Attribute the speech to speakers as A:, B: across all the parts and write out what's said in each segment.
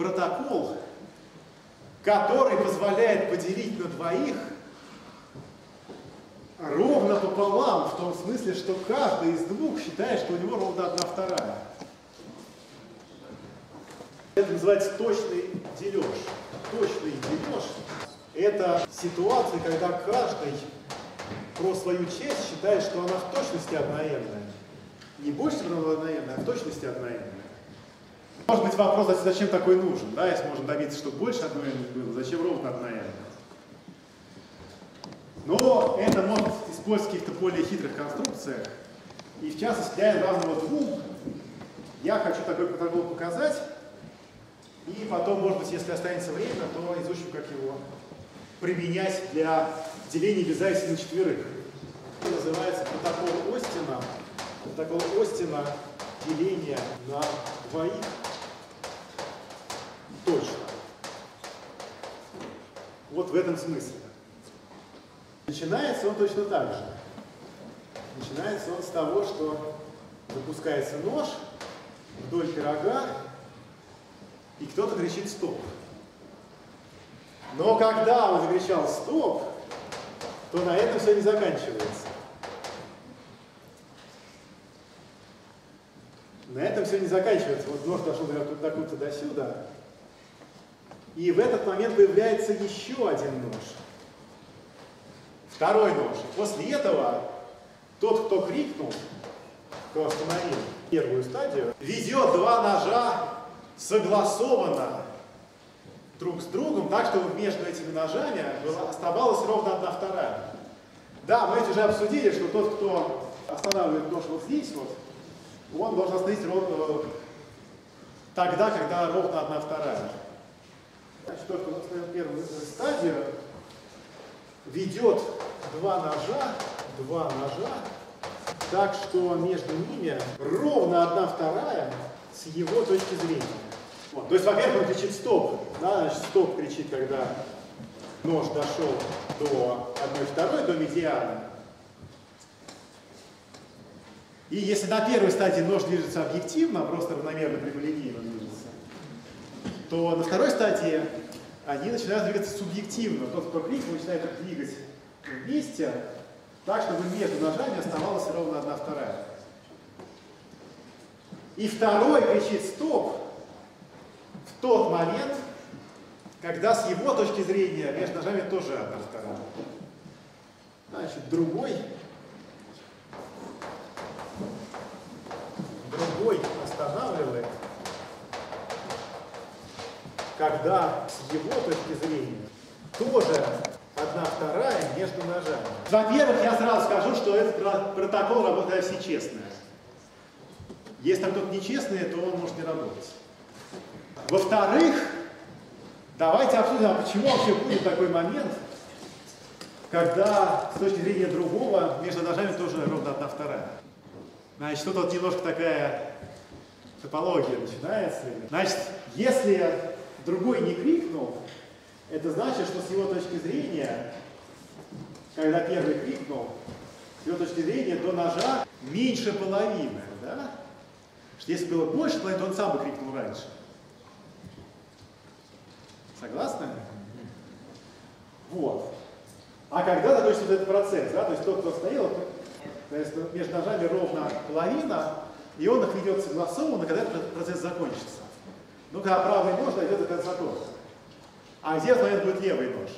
A: протокол, который позволяет поделить на двоих ровно пополам, в том смысле, что каждый из двух считает, что у него ровно одна вторая. Это называется точный дележ. Точный дележ – это ситуация, когда каждый про свою честь считает, что она в точности одноенная. Не больше, чем одноенная, а в точности одноенная. Может быть вопрос, зачем такой нужен, да, если можно добиться, чтобы больше одноенных было, зачем ровно одноенная? Но это может использоваться в каких-то более хитрых конструкциях. И в частности, для равного двум я хочу такой протокол показать. И потом, может быть, если останется время, то изучим, как его применять для деления без на четверых. Это называется протокол Остина. Протокол Остина деление на двоих точно. Вот в этом смысле. Начинается он точно так же. Начинается он с того, что выпускается нож вдоль пирога, и кто-то кричит «стоп». Но когда он закричал «стоп», то на этом все не заканчивается. На этом все не заканчивается. Вот нож дошел докуда-то до сюда. И в этот момент появляется еще один нож. Второй нож. После этого тот, кто крикнул, кто остановил первую стадию, ведет два ножа согласованно друг с другом, так, чтобы между этими ножами была, оставалась ровно одна вторая. Да, мы это уже обсудили, что тот, кто останавливает нож вот здесь, вот, он должен остановить ровно тогда, когда ровно одна вторая. Значит, тот, кто остановил первую стадию, ведет два ножа, два ножа, так что между ними ровно одна вторая с его точки зрения. Вот. То есть, во-первых, он кричит «стоп». Да, значит, «стоп» кричит, когда нож дошел до одной второй, до медиана. И если на первой стадии нож движется объективно, просто равномерно прямолинейно то на второй стадии они начинают двигаться субъективно. Тот, кто кликнул, начинает их двигать вместе, так, чтобы между ножами оставалась ровно одна вторая. И второй кричит «стоп» в тот момент, когда с его точки зрения между ножами тоже одна вторая. Значит, другой, когда с его точки зрения тоже одна вторая между ножами. Во-первых, я сразу скажу, что этот протокол работает все честные. Если там кто-то нечестный, то он может не работать. Во-вторых, давайте обсудим, а почему вообще будет такой момент, когда с точки зрения другого между ножами тоже ровно одна вторая. Значит, тут вот немножко такая топология начинается. Значит, если другой не крикнул, это значит, что с его точки зрения, когда первый крикнул, с его точки зрения до ножа меньше половины. Да? Что если было больше половины, то он сам бы крикнул раньше. Согласны? Вот. А когда закончится вот этот процесс, да, то есть тот, кто стоял, то есть между ножами ровно половина, и он их ведет согласованно, когда этот процесс закончится. Ну, когда правый нож дойдет до конца торта. А где в момент будет левый нож?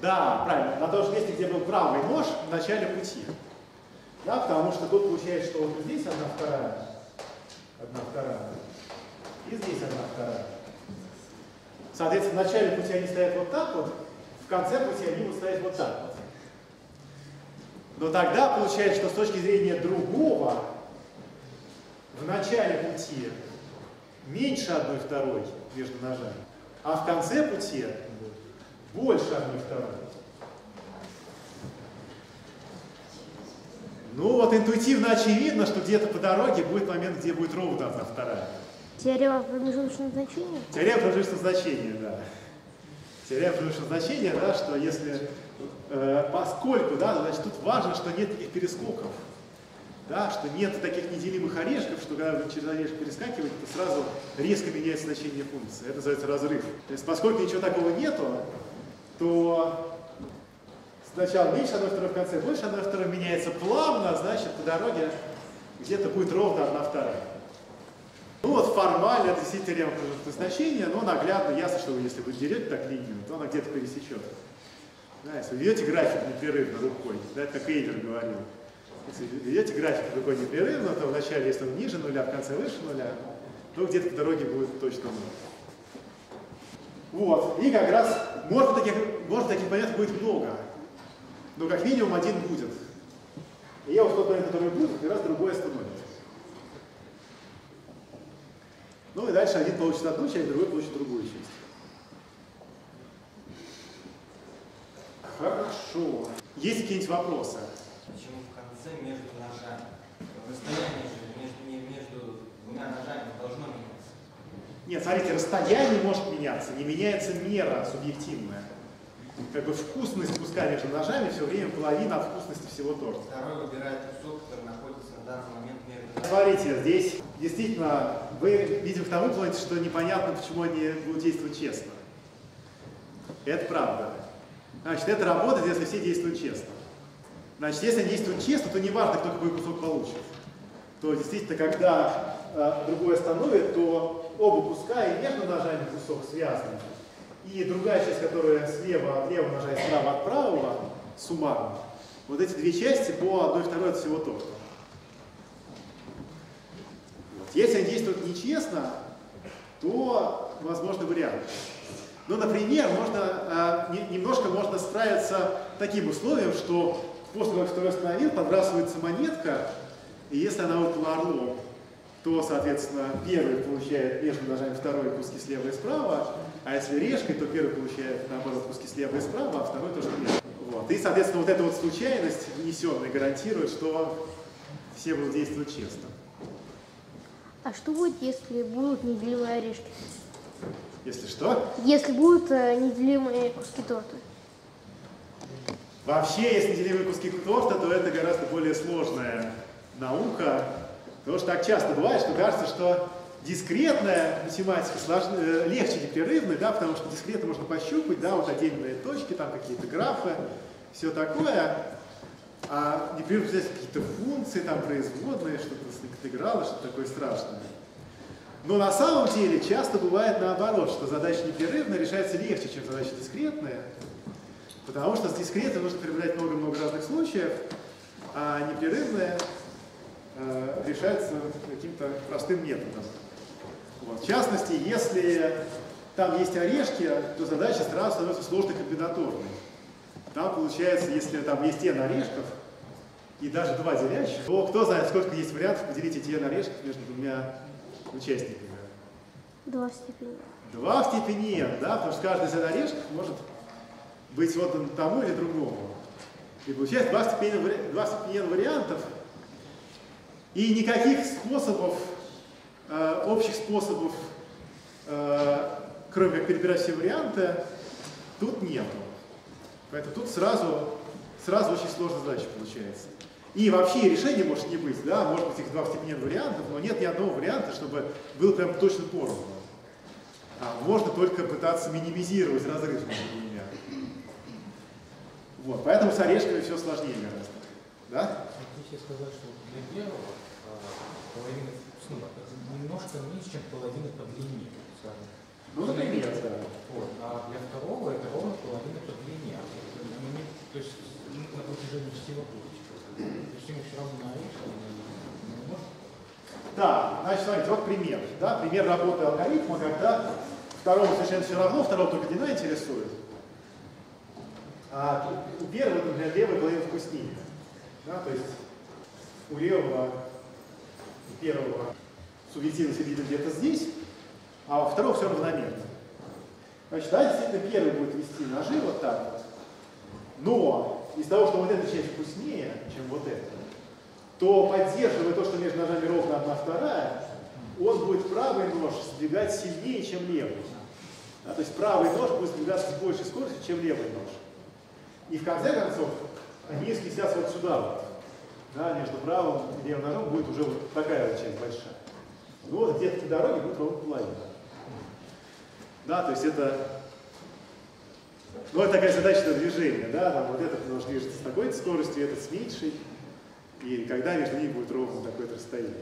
A: Да, правильно, на том же месте, где был правый нож в начале пути. Да, потому что тут получается, что вот здесь одна вторая, одна вторая, и здесь одна вторая. Соответственно, в начале пути они стоят вот так вот, в конце пути они будут стоять вот так вот. Но тогда получается, что с точки зрения другого, в начале пути меньше одной второй между ножами, а в конце пути больше одной второй. Ну вот интуитивно очевидно, что где-то по дороге будет момент, где будет ровно одна вторая.
B: Теорема промежуточного значения?
A: Теорема промежуточного значения, да. Теорема промежуточного значения, да, что если, э, поскольку, да, значит, тут важно, что нет таких перескоков. да, что нет таких неделимых орешков, что когда вы через орешек перескакиваете, то сразу резко меняется значение функции. Это называется разрыв. То есть поскольку ничего такого нету, то сначала меньше одной второй в конце, больше одной второй меняется плавно, значит по дороге где-то будет ровно одна вторая. Ну вот формально это действительно теорема значения, но наглядно ясно, что вы, если вы берете так линию, то она где-то пересечет. Да, если вы ведете график непрерывно рукой, да, это как Эйдер говорил, если ведете график рукой непрерывно, то вначале, если он ниже нуля, в конце выше нуля, то где-то по дороге будет точно ноль. Вот, и как раз, может таких, может таких понятий будет много, но как минимум один будет. И я вот тот момент, который будет, как раз другой остановит. Ну и дальше один получит одну часть, другой получит другую часть. Хорошо. Есть какие-нибудь вопросы?
C: Почему в конце между ножами? Расстояние же между, между двумя ножами должно меняться.
A: Нет, смотрите, расстояние может меняться, не меняется мера субъективная. Как бы вкусность куска между ножами все время половина вкусности всего торта.
C: Второй выбирает кусок, который находится на данный момент между
A: Смотрите, здесь действительно вы, видимо, к тому планите, что непонятно, почему они будут действовать честно. Это правда. Значит, это работает, если все действуют честно. Значит, если они действуют честно, то не важно, кто какой кусок получит. То действительно, когда э, другой остановит, то оба куска и между ножами кусок связаны. И другая часть, которая слева от левого ножа и справа от правого, суммарно, вот эти две части по одной второй от всего торта. Вот. Если они действуют нечестно, то возможны варианты. Ну, например, можно, э, немножко можно справиться таким условием, что после того, как второй остановил, подбрасывается монетка, и если она около орлом, то, соответственно, первый получает между ножами второй куски слева и справа, а если решкой, то первый получает, наоборот, куски слева и справа, а второй тоже слева. Вот. И, соответственно, вот эта вот случайность внесенная гарантирует, что все будут действовать честно.
B: А что будет, если будут неделимые орешки?
A: Если что?
B: Если будут э, неделимые куски торта.
A: Вообще, если неделимые куски торта, то это гораздо более сложная наука, потому что так часто бывает, что кажется, что дискретная математика сложнее, э, легче непрерывной, да, потому что дискретно можно пощупать, да, вот отдельные точки, там какие-то графы, все такое, а непрерывно взять какие-то функции, там производные, что-то с интегралы, что-то такое страшное. Но на самом деле часто бывает наоборот, что задача непрерывная решается легче, чем задача дискретная, потому что с дискретной нужно перебирать много-много разных случаев, а непрерывная э, решается каким-то простым методом. Вот. В частности, если там есть орешки, то задача сразу становится сложной комбинаторной. Там получается, если там есть n орешков и даже два делящих, то кто знает, сколько есть вариантов поделить эти n орешков между двумя участниками?
B: Два в степени.
A: Два в степени n, да, потому что каждый из n орешков может быть отдан тому или другому. И получается два в степени, два в степени n вариантов, и никаких способов, э, общих способов, э, кроме как перебирать все варианты, тут нету. Поэтому тут сразу, сразу очень сложная задача получается. И вообще решения может не быть, да, может быть их два степени вариантов, но нет ни одного варианта, чтобы был прям точно поровну. А можно только пытаться минимизировать разрыв между двумя. Вот, поэтому с орешками все сложнее гораздо. Да?
D: Если сказать, что для первого а, половина, ну, немножко меньше, чем половина по длине, скажем.
A: Ну, например, да.
D: Вот. А для второго это ровно половина по длине. Ну, То есть ну, на протяжении всего пути. То есть ему все равно на орешек, он не может.
A: Да, значит, смотрите, вот пример. Да, пример работы алгоритма, когда второму совершенно все равно, второго только длина интересует. А у первого, например, левая половина вкуснее. Да, то есть у левого, первого субъективность видно где-то здесь, а у второго все равномерно. Значит, да, действительно, первый будет вести ножи вот так вот. Но из того, что вот эта часть вкуснее, чем вот эта, то поддерживая то, что между ножами ровно одна вторая, он будет правый нож сдвигать сильнее, чем левый. Да, то есть правый нож будет сдвигаться с большей скоростью, чем левый нож. И в конце концов, они скрестятся вот сюда вот. Да, между правым и левым ножом будет уже вот такая вот часть большая. Ну вот где-то дороги будет ровно половина. Да, то есть это, ну, это такая задача на движение, да, там вот этот нож движется с такой скоростью, этот с меньшей, и когда между ними будет ровно такое-то расстояние.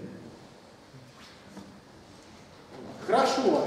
A: Хорошо.